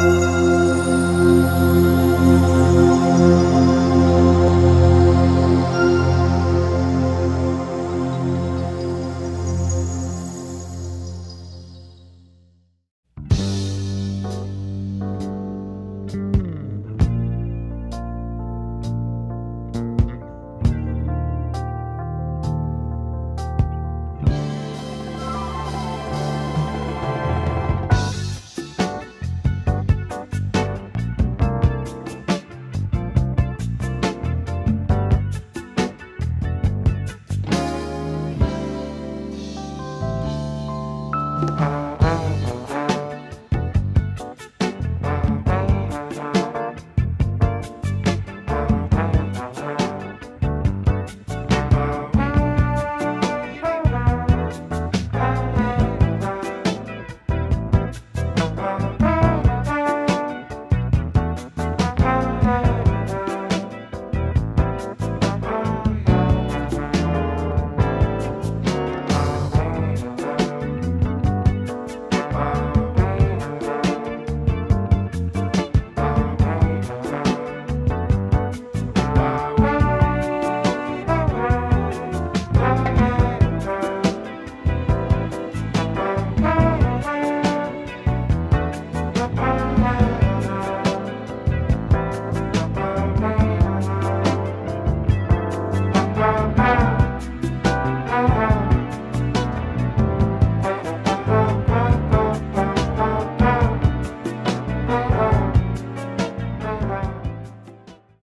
Thank